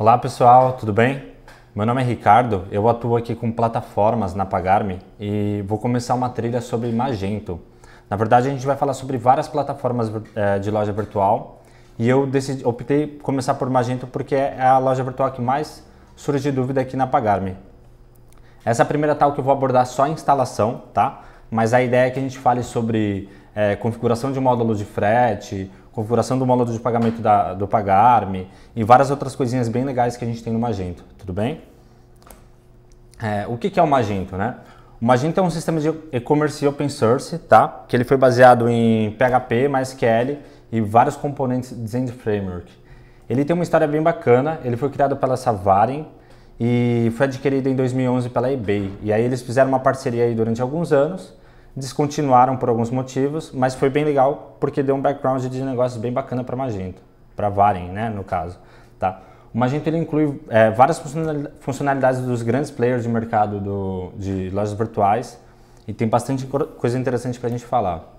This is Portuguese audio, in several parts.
Olá pessoal, tudo bem? Meu nome é Ricardo, eu atuo aqui com plataformas na Pagarme e vou começar uma trilha sobre Magento. Na verdade, a gente vai falar sobre várias plataformas é, de loja virtual e eu decidi, optei começar por Magento porque é a loja virtual que mais surge dúvida aqui na Pagarme. Essa primeira tal que eu vou abordar só a instalação, tá? Mas a ideia é que a gente fale sobre é, configuração de módulo de frete, configuração do módulo de pagamento da, do Pagarme e várias outras coisinhas bem legais que a gente tem no Magento, tudo bem? É, o que, que é o Magento, né? O Magento é um sistema de e-commerce open source, tá? Que ele foi baseado em PHP, MySQL e vários componentes de Zen Framework. Ele tem uma história bem bacana, ele foi criado pela Savarin e foi adquirido em 2011 pela eBay. E aí eles fizeram uma parceria aí durante alguns anos descontinuaram por alguns motivos, mas foi bem legal porque deu um background de negócios bem bacana para Magento, para Varen, né, no caso, tá? O Magento ele inclui é, várias funcionalidades dos grandes players de mercado do, de lojas virtuais e tem bastante coisa interessante para a gente falar.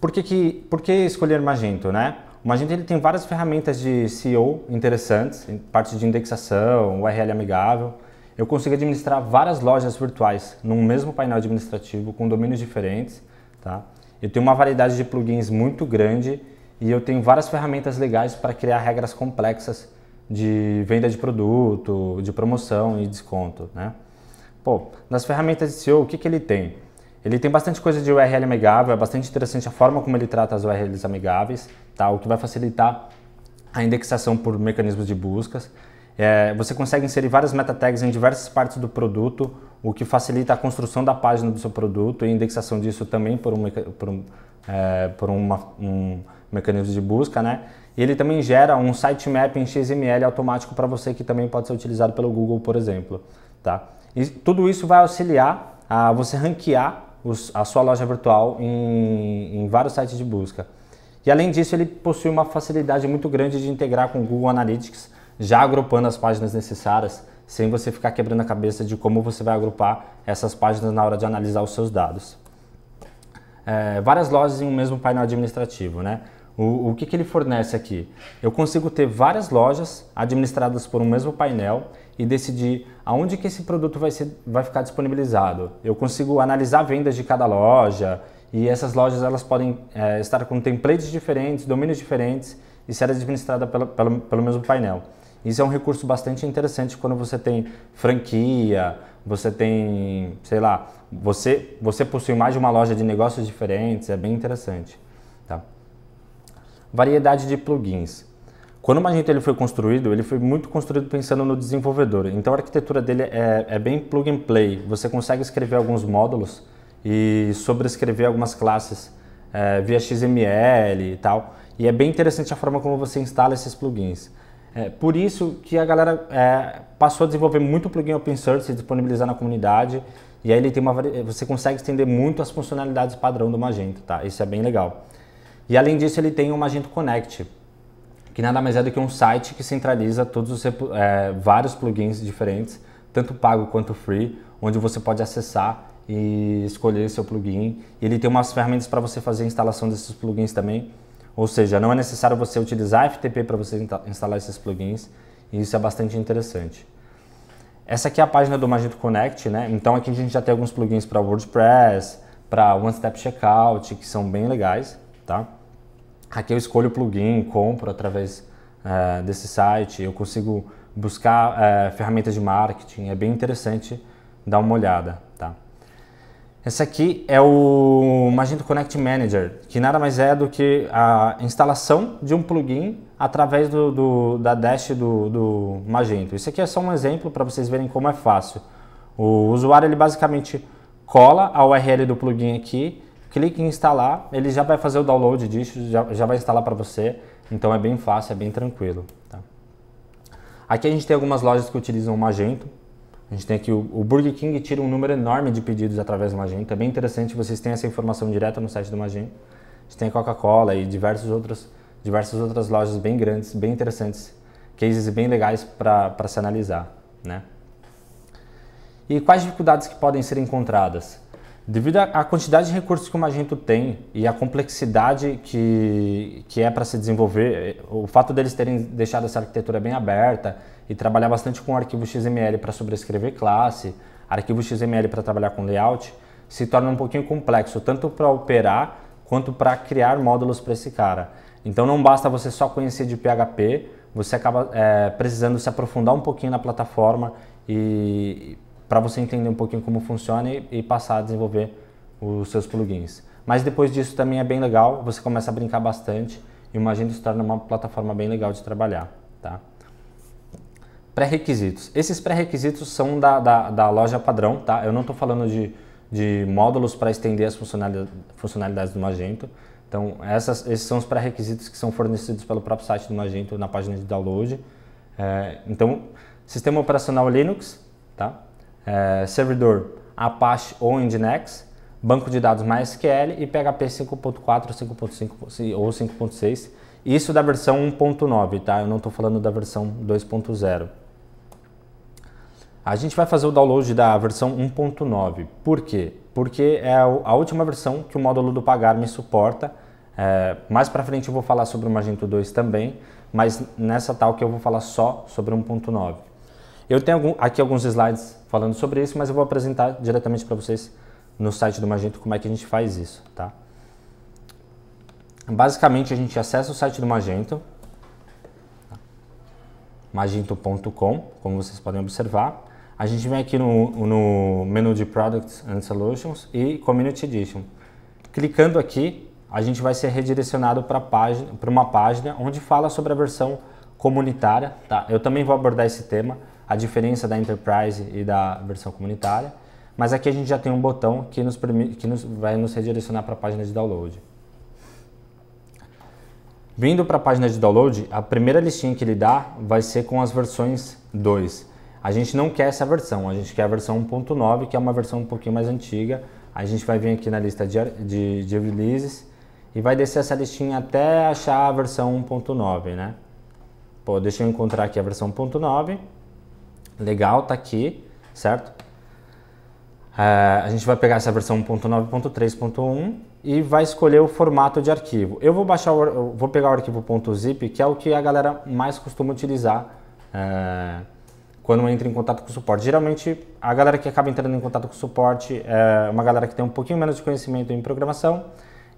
Por que, que, por que escolher Magento, né? O Magento ele tem várias ferramentas de SEO interessantes, parte de indexação, URL amigável, eu consigo administrar várias lojas virtuais num mesmo painel administrativo com domínios diferentes. Tá? Eu tenho uma variedade de plugins muito grande e eu tenho várias ferramentas legais para criar regras complexas de venda de produto, de promoção e desconto. Né? Pô, nas ferramentas de SEO, o que, que ele tem? Ele tem bastante coisa de URL amigável, é bastante interessante a forma como ele trata as URLs amigáveis, tá? o que vai facilitar a indexação por mecanismos de buscas. É, você consegue inserir várias meta tags em diversas partes do produto, o que facilita a construção da página do seu produto e indexação disso também por um, por um, é, por uma, um mecanismo de busca, né? E ele também gera um sitemap em XML automático para você que também pode ser utilizado pelo Google, por exemplo, tá? E tudo isso vai auxiliar a você ranquear os, a sua loja virtual em, em vários sites de busca. E além disso, ele possui uma facilidade muito grande de integrar com o Google Analytics, já agrupando as páginas necessárias, sem você ficar quebrando a cabeça de como você vai agrupar essas páginas na hora de analisar os seus dados. É, várias lojas em um mesmo painel administrativo, né? O, o que, que ele fornece aqui? Eu consigo ter várias lojas administradas por um mesmo painel e decidir aonde que esse produto vai, ser, vai ficar disponibilizado. Eu consigo analisar vendas de cada loja e essas lojas elas podem é, estar com templates diferentes, domínios diferentes e ser administrada pelo, pelo, pelo mesmo painel. Isso é um recurso bastante interessante quando você tem franquia, você tem, sei lá, você, você possui mais de uma loja de negócios diferentes, é bem interessante. Tá? Variedade de plugins. Quando o Magento ele foi construído, ele foi muito construído pensando no desenvolvedor. Então a arquitetura dele é, é bem plug and play. Você consegue escrever alguns módulos e sobrescrever algumas classes é, via XML e tal. E é bem interessante a forma como você instala esses plugins. É, por isso que a galera é, passou a desenvolver muito plugin open source e disponibilizar na comunidade. E aí ele tem uma, você consegue estender muito as funcionalidades padrão do Magento, tá? Isso é bem legal. E além disso ele tem o Magento Connect, que nada mais é do que um site que centraliza todos os é, vários plugins diferentes, tanto pago quanto free, onde você pode acessar e escolher seu plugin. Ele tem umas ferramentas para você fazer a instalação desses plugins também. Ou seja, não é necessário você utilizar FTP para você instalar esses plugins, e isso é bastante interessante. Essa aqui é a página do Magento Connect, né? Então aqui a gente já tem alguns plugins para WordPress, para One Step Checkout, que são bem legais, tá? Aqui eu escolho o plugin, compro através é, desse site, eu consigo buscar é, ferramentas de marketing, é bem interessante dar uma olhada, tá? Esse aqui é o Magento Connect Manager, que nada mais é do que a instalação de um plugin através do, do da dash do, do, Magento. Isso aqui é só um exemplo para vocês verem como é fácil. O usuário ele basicamente cola a URL do plugin aqui, clica em instalar, ele já vai fazer o download disso, já, já vai instalar para você. Então é bem fácil, é bem tranquilo. Tá? Aqui a gente tem algumas lojas que utilizam o Magento. A gente tem aqui o, Burger King tira um número enorme de pedidos através do Magento. É bem interessante, vocês têm essa informação direta no site do Magento. A gente tem a Coca-Cola e diversos outros, diversas outras lojas bem grandes, bem interessantes, cases bem legais para se analisar. Né? E quais dificuldades que podem ser encontradas? Devido à quantidade de recursos que o Magento tem e a complexidade que, que é para se desenvolver, o fato deles terem deixado essa arquitetura bem aberta e trabalhar bastante com arquivo XML para sobrescrever classe, arquivo XML para trabalhar com layout, se torna um pouquinho complexo, tanto para operar quanto para criar módulos para esse cara. Então não basta você só conhecer de PHP, você acaba é, precisando se aprofundar um pouquinho na plataforma e para você entender um pouquinho como funciona e, e, passar a desenvolver os seus plugins. Mas depois disso também é bem legal, você começa a brincar bastante e o Magento se torna uma plataforma bem legal de trabalhar. Tá? Pré-requisitos. Esses pré-requisitos são da, da, da, loja padrão, tá? Eu não estou falando de, de módulos para estender as funcionalidades, funcionalidades do Magento. Então, essas, esses são os pré-requisitos que são fornecidos pelo próprio site do Magento na página de download. É, então, sistema operacional Linux, tá? é, servidor Apache ou Nginx, banco de dados MySQL e PHP 5.4, 5.5 ou 5.6. Isso da versão 1.9, tá? Eu não estou falando da versão 2.0. A gente vai fazer o download da versão 1.9. Por quê? Porque é a última versão que o módulo do Pagar me suporta. É, mais para frente eu vou falar sobre o Magento 2 também, mas nessa tal que eu vou falar só sobre 1.9. Eu tenho algum, aqui alguns slides falando sobre isso, mas eu vou apresentar diretamente para vocês no site do Magento como é que a gente faz isso, tá? Basicamente, a gente acessa o site do Magento, magento.com, como vocês podem observar. A gente vem aqui no, no menu de Products and Solutions e Community Edition. Clicando aqui, a gente vai ser redirecionado para uma página onde fala sobre a versão comunitária. Tá? Eu também vou abordar esse tema, a diferença da Enterprise e da versão comunitária. Mas aqui a gente já tem um botão que, nos que nos, vai nos redirecionar para a página de download. Vindo para a página de download, a primeira listinha que ele dá vai ser com as versões 2. A gente não quer essa versão, a gente quer a versão 1.9, que é uma versão um pouquinho mais antiga. A gente vai vir aqui na lista de, de, de releases e vai descer essa listinha até achar a versão 1.9, né? Pô, deixa eu encontrar aqui a versão 1.9. Legal, tá aqui, certo? É, a gente vai pegar essa versão 1.9.3.1 e vai escolher o formato de arquivo. Eu vou baixar, o, vou pegar o arquivo .zip, que é o que a galera mais costuma utilizar é, quando entra em contato com o suporte. Geralmente, a galera que acaba entrando em contato com o suporte é uma galera que tem um pouquinho menos de conhecimento em programação.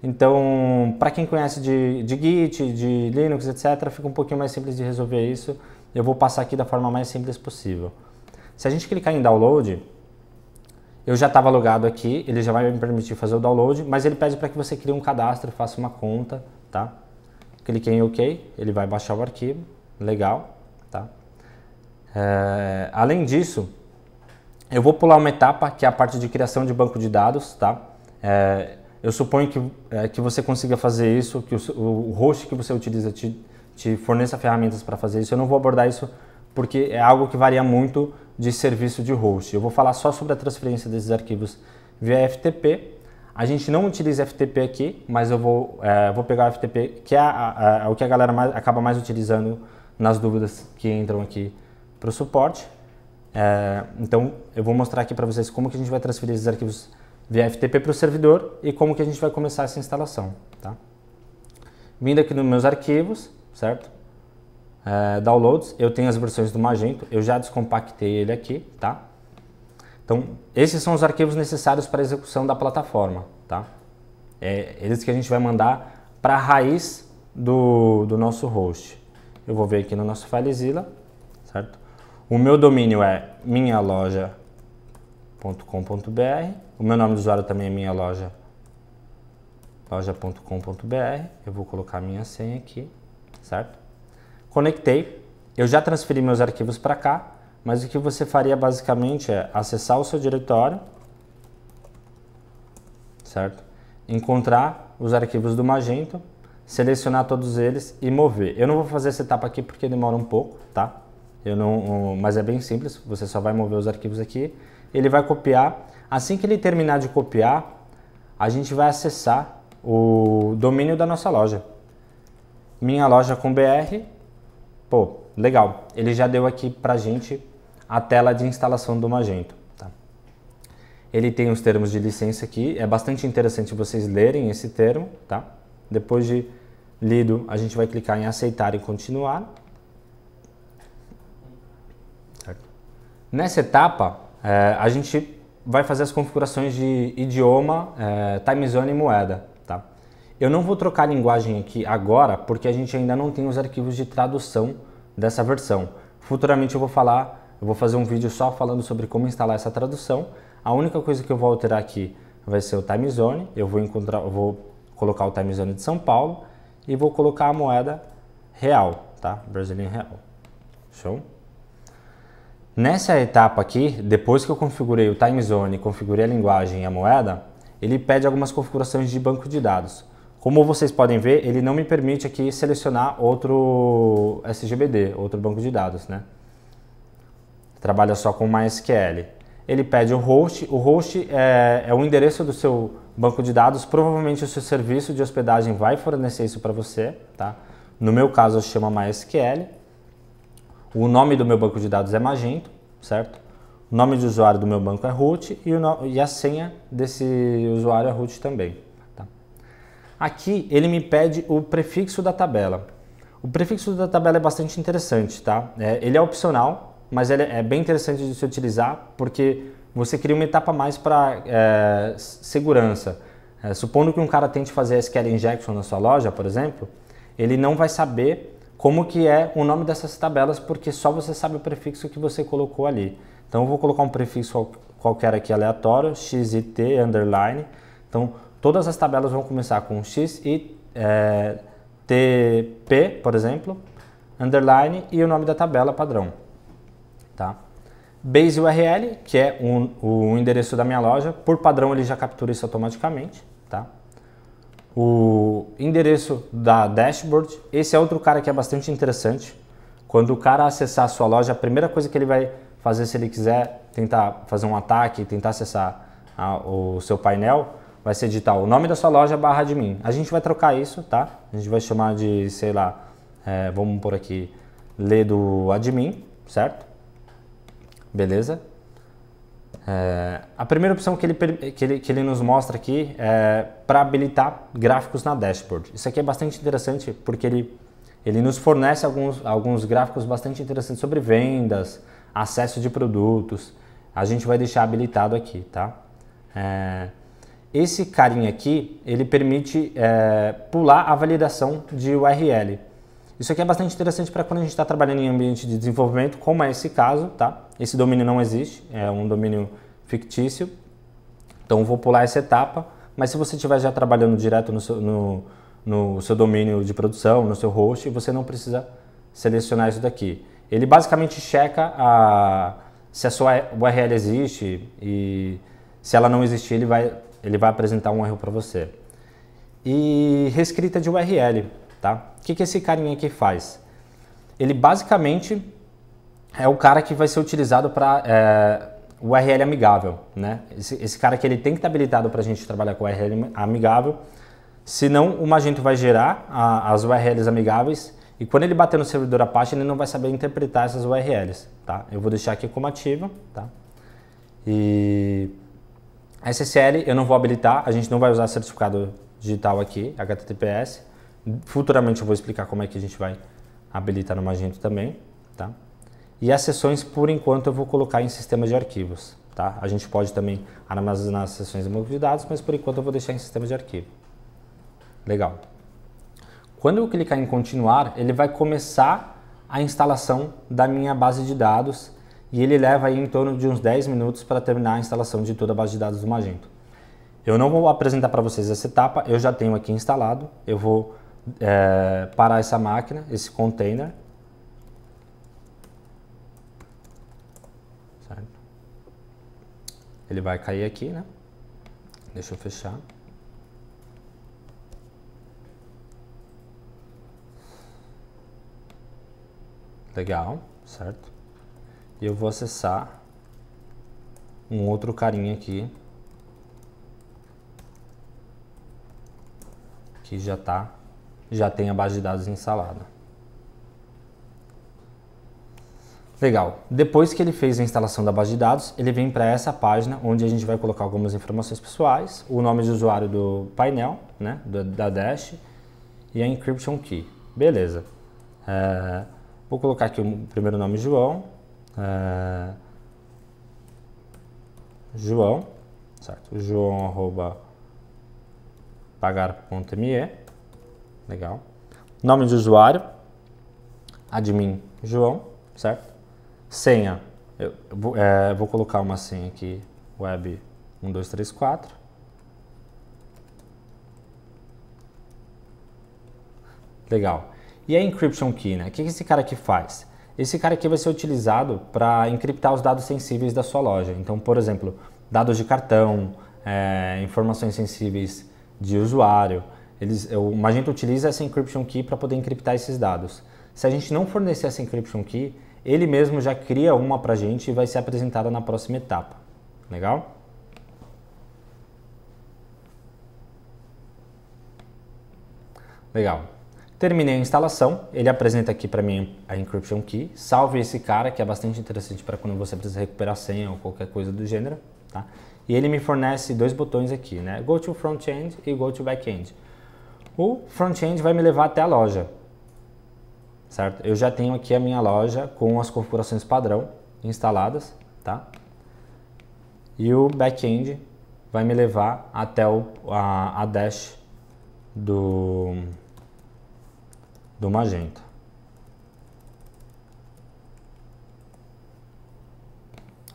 Então, para quem conhece de, de Git, de Linux, etc., fica um pouquinho mais simples de resolver isso. Eu vou passar aqui da forma mais simples possível. Se a gente clicar em download, eu já estava logado aqui, ele já vai me permitir fazer o download, mas ele pede para que você crie um cadastro, faça uma conta, tá? Cliquei em OK, ele vai baixar o arquivo, legal, tá? É, além disso, eu vou pular uma etapa que é a parte de criação de banco de dados, tá? É, eu suponho que, é, que você consiga fazer isso, que o, o host que você utiliza te, te forneça ferramentas para fazer isso. Eu não vou abordar isso porque é algo que varia muito de serviço de host. Eu vou falar só sobre a transferência desses arquivos via FTP. A gente não utiliza FTP aqui, mas eu vou, é, vou pegar o FTP, que é, a, a, o que a galera mais, acaba mais utilizando nas dúvidas que entram aqui para o suporte. É, então, eu vou mostrar aqui para vocês como que a gente vai transferir esses arquivos via FTP para o servidor e como que a gente vai começar essa instalação. Tá? Vindo aqui nos meus arquivos, certo? É, downloads, eu tenho as versões do Magento, eu já descompactei ele aqui, tá? Então, esses são os arquivos necessários para a execução da plataforma, tá? É eles que a gente vai mandar para a raiz do, do nosso host. Eu vou ver aqui no nosso FileZilla, certo? O meu domínio é minhaloja.com.br, o meu nome do usuário também é minha loja, loja.com.br, eu vou colocar minha senha aqui, certo? Conectei, eu já transferi meus arquivos para cá, mas o que você faria basicamente é acessar o seu diretório, certo? Encontrar os arquivos do Magento, selecionar todos eles e mover. Eu não vou fazer essa etapa aqui porque demora um pouco, tá? Eu não, mas é bem simples, você só vai mover os arquivos aqui, ele vai copiar. Assim que ele terminar de copiar, a gente vai acessar o domínio da nossa loja. Minha loja com BR Pô, legal. Ele já deu aqui pra gente a tela de instalação do Magento. Tá? Ele tem os termos de licença aqui. É bastante interessante vocês lerem esse termo, tá? Depois de lido, a gente vai clicar em aceitar e continuar. Nessa etapa, é, a gente vai fazer as configurações de idioma, é, time zone e moeda. Tá? Eu não vou trocar a linguagem aqui agora, porque a gente ainda não tem os arquivos de tradução dessa versão. Futuramente eu vou falar, eu vou fazer um vídeo só falando sobre como instalar essa tradução. A única coisa que eu vou alterar aqui vai ser o time zone. Eu vou encontrar, eu vou colocar o time zone de São Paulo e vou colocar a moeda real, tá? Brazilian real. Show? Nessa etapa aqui, depois que eu configurei o time zone, configurei a linguagem e a moeda, ele pede algumas configurações de banco de dados. Como vocês podem ver, ele não me permite aqui selecionar outro SGBD, outro banco de dados, né? Trabalha só com MySQL. Ele pede o host, o host é, é o endereço do seu banco de dados, provavelmente o seu serviço de hospedagem vai fornecer isso para você, tá? No meu caso, chama MySQL. O nome do meu banco de dados é Magento, certo? O nome de usuário do meu banco é root e, no... e a senha desse usuário é root também. Tá? Aqui ele me pede o prefixo da tabela. O prefixo da tabela é bastante interessante, tá? É, ele é opcional, mas ele é bem interessante de se utilizar porque você cria uma etapa mais para é, segurança. É, supondo que um cara tente fazer SQL injection na sua loja, por exemplo, ele não vai saber como que é o nome dessas tabelas, porque só você sabe o prefixo que você colocou ali. Então eu vou colocar um prefixo qualquer aqui aleatório, xit underline. Então todas as tabelas vão começar com x e é, tp, por exemplo, underline e o nome da tabela padrão. Tá? Base URL, que é um, o endereço da minha loja, por padrão ele já captura isso automaticamente. Tá? O endereço da dashboard, esse é outro cara que é bastante interessante. Quando o cara acessar a sua loja, a primeira coisa que ele vai fazer se ele quiser tentar fazer um ataque, tentar acessar a, o seu painel, vai ser digitar o nome da sua loja barra admin. A gente vai trocar isso, tá? A gente vai chamar de, sei lá, é, vamos por aqui, ler do admin, certo? Beleza? É, a primeira opção que ele, que, ele, que ele nos mostra aqui é para habilitar gráficos na dashboard. Isso aqui é bastante interessante porque ele, ele nos fornece alguns, alguns gráficos bastante interessantes sobre vendas, acesso de produtos. A gente vai deixar habilitado aqui, tá? É, esse carinha aqui, ele permite é, pular a validação de URL. Isso aqui é bastante interessante para quando a gente está trabalhando em ambiente de desenvolvimento, como é esse caso, tá? Esse domínio não existe, é um domínio fictício. Então vou pular essa etapa, mas se você estiver já trabalhando direto no seu, no, no seu domínio de produção, no seu host, você não precisa selecionar isso daqui. Ele basicamente checa a, se a sua URL existe e se ela não existir, ele vai, ele vai apresentar um erro para você. E reescrita de URL. Tá? O que, que esse carinha aqui faz? Ele basicamente é o cara que vai ser utilizado para é, URL amigável. Né? Esse, esse, cara que ele tem que estar habilitado para a gente trabalhar com URL amigável, senão o Magento vai gerar a, as URLs amigáveis e quando ele bater no servidor Apache, ele não vai saber interpretar essas URLs. Tá? Eu vou deixar aqui como ativa. Tá? E SSL eu não vou habilitar, a gente não vai usar certificado digital aqui, HTTPS. Futuramente eu vou explicar como é que a gente vai habilitar no Magento também, tá? E as sessões, por enquanto, eu vou colocar em sistema de arquivos, tá? A gente pode também armazenar as sessões de dados, mas por enquanto eu vou deixar em sistema de arquivo. Legal. Quando eu clicar em continuar, ele vai começar a instalação da minha base de dados e ele leva aí em torno de uns 10 minutos para terminar a instalação de toda a base de dados do Magento. Eu não vou apresentar para vocês essa etapa, eu já tenho aqui instalado, eu vou é, parar essa máquina, esse container. Certo? Ele vai cair aqui, né? Deixa eu fechar. Legal, certo? E eu vou acessar um outro carinha aqui que já está já tem a base de dados instalada. Legal. Depois que ele fez a instalação da base de dados, ele vem para essa página onde a gente vai colocar algumas informações pessoais, o nome de usuário do painel, né, da Dash e a encryption key. Beleza. É, vou colocar aqui o primeiro nome João. É, João, certo? João arroba pagar.me, legal. Nome de usuário, admin João, certo? Senha, eu vou, é, vou colocar uma senha aqui, web 1234. Legal. E a encryption key, né? O que esse cara aqui faz? Esse cara aqui vai ser utilizado para encriptar os dados sensíveis da sua loja. Então, por exemplo, dados de cartão, é, informações sensíveis de usuário. Eles, o Magento utiliza essa encryption key para poder encriptar esses dados. Se a gente não fornecer essa encryption key, ele mesmo já cria uma para a gente e vai ser apresentada na próxima etapa. Legal? Legal. Terminei a instalação, ele apresenta aqui para mim a encryption key. Salve esse cara, que é bastante interessante para quando você precisa recuperar senha ou qualquer coisa do gênero. Tá? E ele me fornece dois botões aqui, né? Go to front-end e Go to back-end. O front-end vai me levar até a loja, certo? Eu já tenho aqui a minha loja com as configurações padrão instaladas, tá? E o back-end vai me levar até o, a, a dash do do magenta.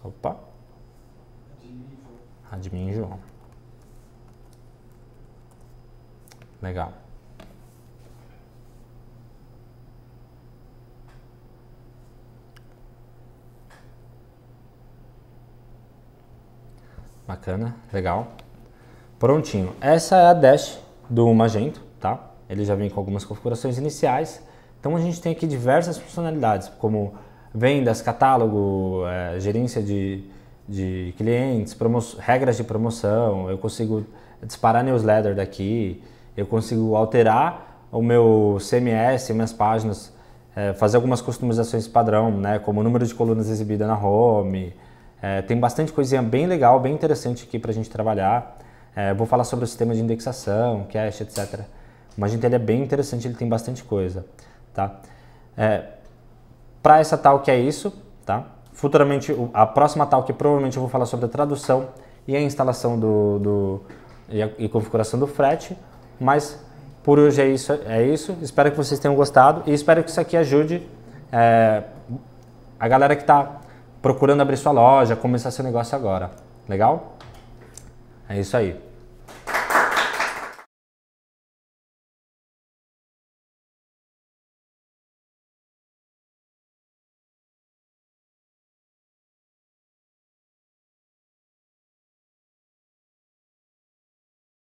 Opa. Admin João. Legal. Bacana, legal. Prontinho. Essa é a dash do Magento, tá? ele já vem com algumas configurações iniciais. Então a gente tem aqui diversas funcionalidades, como vendas, catálogo, é, gerência de, de clientes, regras de promoção, eu consigo disparar newsletter daqui, eu consigo alterar o meu CMS, minhas páginas, é, fazer algumas customizações padrão, né, como o número de colunas exibida na home. É, tem bastante coisinha bem legal, bem interessante aqui para a gente trabalhar. É, vou falar sobre o sistema de indexação, cache, etc. O Magento ele é bem interessante, ele tem bastante coisa, tá? É, Para essa talk é isso, tá? Futuramente, a próxima talk provavelmente eu vou falar sobre a tradução e a instalação do, do e, a, e configuração do frete, mas por hoje é isso, é isso. Espero que vocês tenham gostado e espero que isso aqui ajude é, a galera que está procurando abrir sua loja, começar seu negócio agora. Legal? É isso aí.